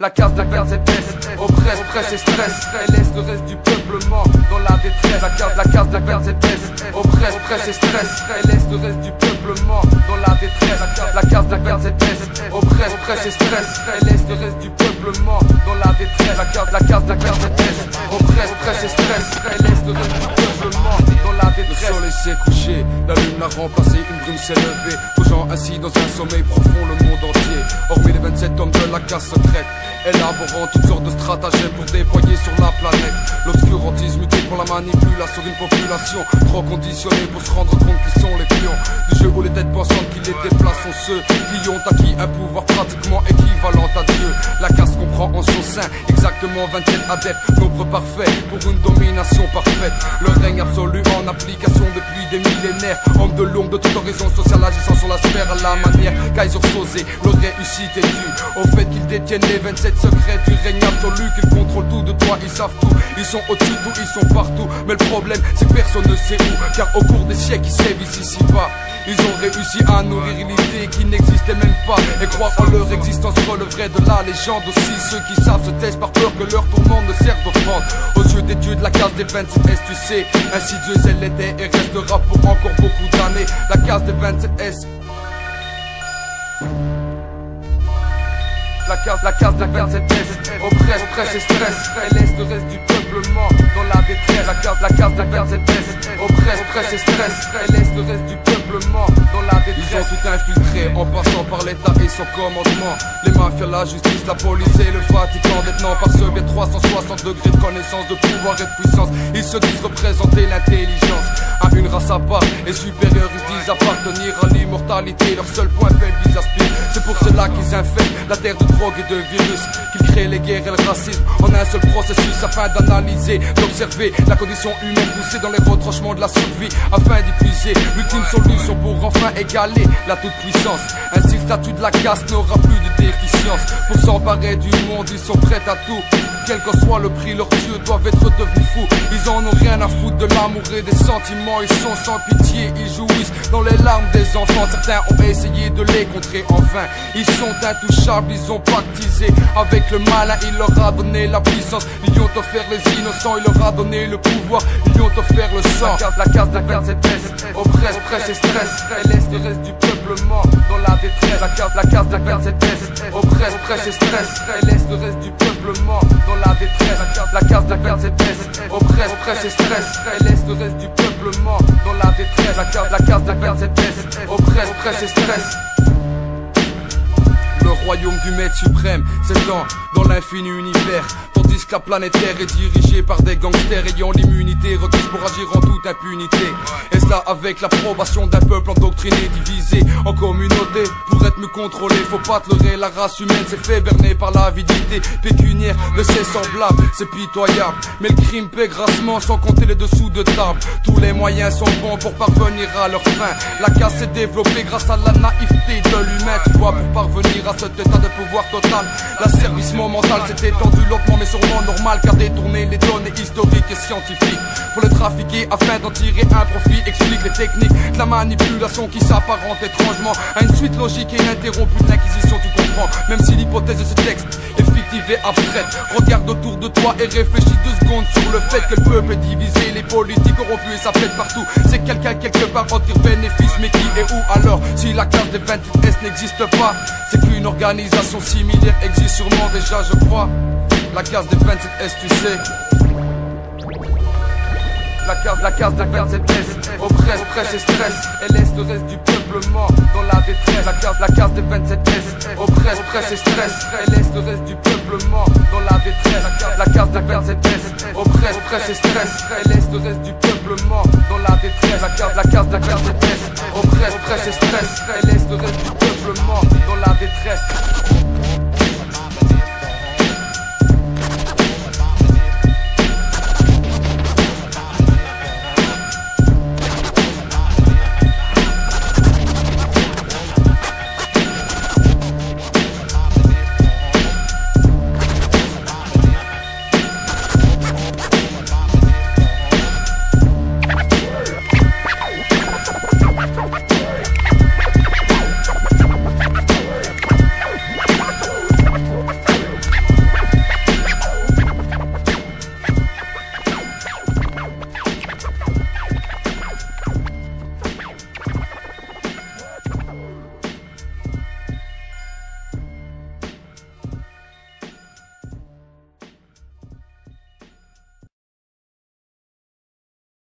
La case de la ZS, oppresse, presse et stress, laisse le reste du peuplement dans la détresse. La case, la case de la ZS, oppresse, presse et stress, laisse le reste du peuplement dans la détresse. La case de la ZS, oppresse, presse et stress, laisse le reste du peuplement dans la détresse. La case, la case de la ZS, oppresse, presse et stress, laisse le reste du peuplement dans la détresse. Le soleil s'est couché, la lune l'a remplacé, une brume s'est levée, posant ainsi dans un sommeil profond le monde entier. Hormis les 27 hommes de la casse secrète, élaborant toutes sortes de stratagèmes pour déployer sur la planète. L'obscurantisme utilise pour la manipulation d'une population trop conditionnée pour se rendre compte qu'ils sont les pions du jeu où les têtes pensantes qui les déplacent sont ceux qui ont acquis un pouvoir pratiquement équivalent à Dieu. La en son sein exactement 27 adeptes, nombre parfait pour une domination parfaite. Le règne absolu en application depuis des millénaires. Homme de l'ombre de toute horizon sociale agissant sur la sphère à la manière Kaiser Sosé. Leur réussite est due au fait qu'ils détiennent les 27 secrets du règne absolu, qu'ils contrôlent tout de toi, ils savent tout. Ils sont au-dessus de ils sont partout. Mais le problème, c'est que personne ne sait où. Car au cours des siècles, ils sévissent ici-bas. Ils ont réussi à nourrir une idée qui n'existait même pas. Et croire en leur existence relèverait de la légende aussi Ceux qui savent se taisent par peur que leur tourment ne serve d'offrande Aux yeux des dieux de la case des 27S tu sais Insidieuse elle était et restera pour encore beaucoup d'années. La case des 27S La case, la case de la 27S Oppresse, presse et stress Laisse le reste du peuplement dans la détresse. La case, la case la 27S Oppresse, presse et stress Laisse le reste du peuplement dans la Ils ont détresse tout infiltré en passant par l'État et son commandement. Les mafias, la justice, la police et le Vatican détenant par ce biais 360 degrés de connaissance, de pouvoir et de puissance. Ils se disent représenter l'intelligence race à part et supérieure. Ils se disent appartenir à l'immortalité. Leur seul point faible, ils aspirent. C'est pour cela qu'ils infectent la terre de drogue et de virus. Qu'ils créent les guerres et le racisme en un seul processus afin d'analyser, d'observer la condition humaine poussée dans les retranchements de la survie afin d'y puiser l'ultime solution pour enfin égaler la toute-puissance. Ainsi, le statut de la caste n'aura plus de déficience. Pour s'emparer du monde, ils sont prêts à tout. Quel que soit le prix, leurs dieux doivent être devenus fous. Ils en ont rien à foutre de l'amour et des sentiments. Ils sont sans pitié, ils jouissent dans les larmes des enfants. Certains ont essayé de les contrer en vain. Ils sont intouchables, ils ont pactisé avec le malin. Il leur a donné la puissance. Ils ont offert les innocents, il leur a donné le pouvoir. Ils ont offert le sang. La case, la case la 27S Oppresse, presse et stress Laisse le reste du peuplement dans la détresse La case, la case la 27S Oppresse, presse et stress Laisse le reste du peuplement dans la détresse La case, la case la 27S Oppresse, presse et stress Laisse le reste du peuplement dans la détresse La case, la case de la 27S Oppresse, presse et stress Le royaume du maître suprême s'étend dans l'infini univers Tandis que la planète Terre est dirigée par des gangsters ayant l'immunité requise pour agir en toute impunité. Et cela avec l'approbation d'un peuple endoctriné, divisé en communautés Mieux contrôlé, faut pas te la race humaine s'est fait berner par l'avidité pécuniaire. De ses semblables C'est pitoyable, mais le crime paie grassement sans compter les dessous de table. Tous les moyens sont bons pour parvenir à leur fin. La casse s'est développée grâce à la naïveté de l'humain. Tu vois, pour parvenir à cet état de pouvoir total. L'asservissement mental s'est étendu lentement mais sûrement normal Car détourner les données historiques et scientifiques. Pour les trafiquer afin d'en tirer un profit Explique les techniques de la manipulation qui s'apparente étrangement À une suite logique et ininterrompue de l'inquisition tu comprends. Même si l'hypothèse de ce texte est fictive et abstraite. Regarde autour de toi et réfléchis deux secondes sur le fait que le peuple est divisé. Les politiques corrompus et ça pète partout. C'est quelqu'un quelque part en tire bénéfice Mais qui et où alors? Si la classe des 28S n'existe pas C'est qu'une organisation similaire existe sûrement. Déjà je crois La case des 27S tu sais La case, la case la 27S Oppresse, presse et stress. Et laisse le reste du peuplement dans la détresse. La case, la case des 27S Oppresse, presse et stress. Et laisse le reste du peuplement dans la détresse. La case, la case la 27S Oppresse, presse et stress. Et laisse le reste du peuplement dans la détresse. La case, la case la 27S Oppresse, presse et stress. Et laisse le reste du peuplement dans la détresse